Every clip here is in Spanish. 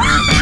Ah!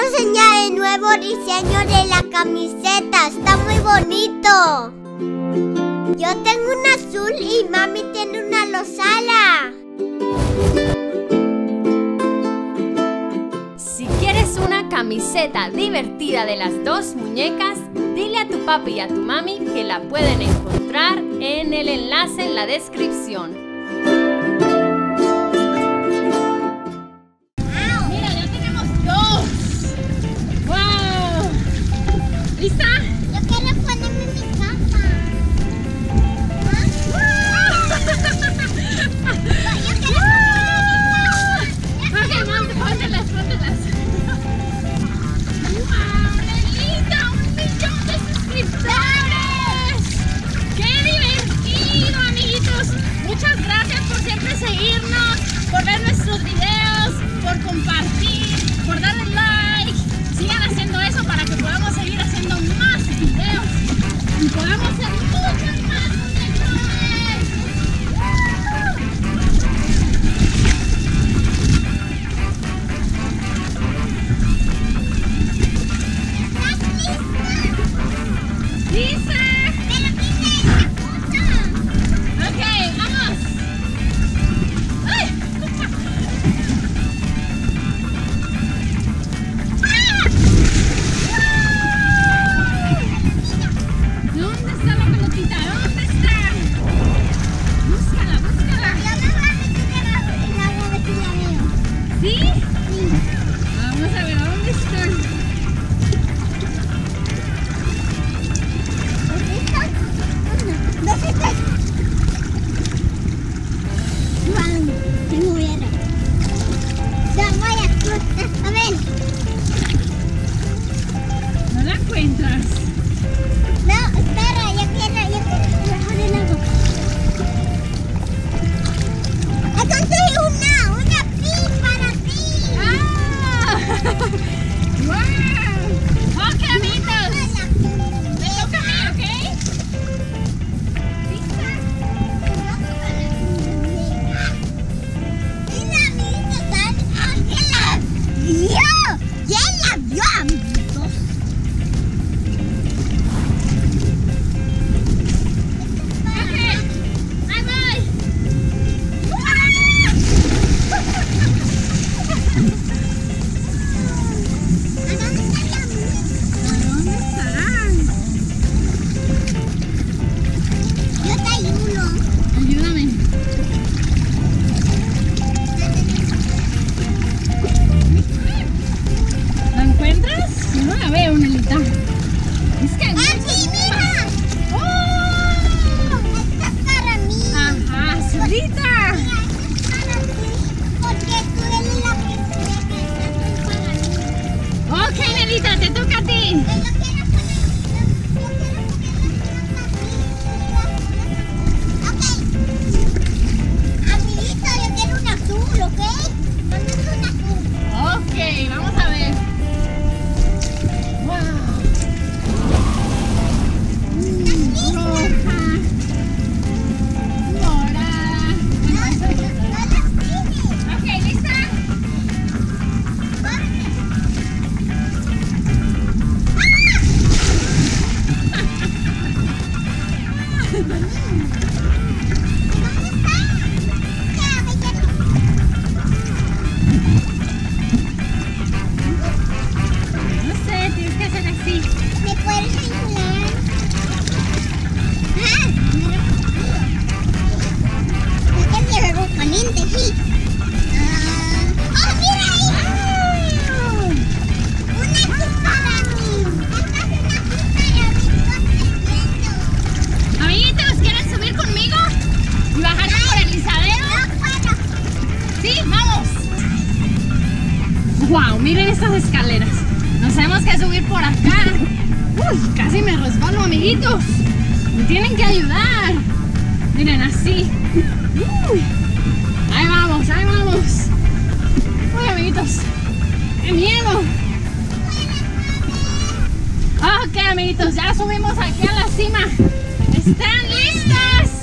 quiero enseñar el nuevo diseño de la camiseta. Está muy bonito. Yo tengo un azul y mami tiene una losala. Si quieres una camiseta divertida de las dos muñecas, dile a tu papi y a tu mami que la pueden encontrar en el enlace en la descripción. Casi me resbalo, amiguitos. Me tienen que ayudar. Miren, así. Ahí vamos, ahí vamos. Uy, amiguitos. ¡Qué miedo! Ok, amiguitos, ya subimos aquí a la cima. ¿Están listos?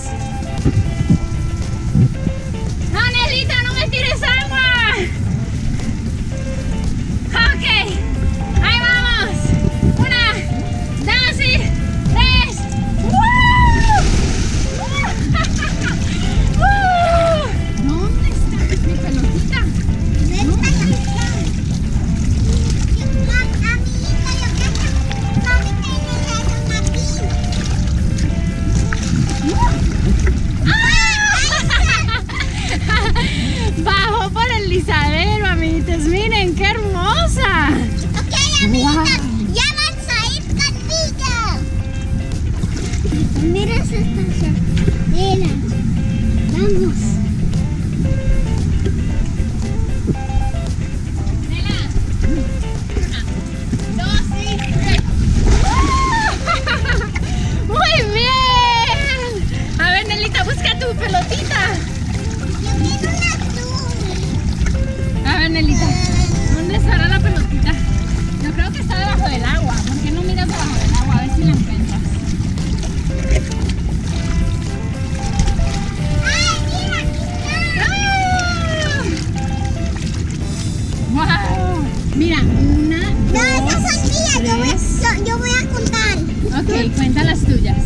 cuenta las tuyas.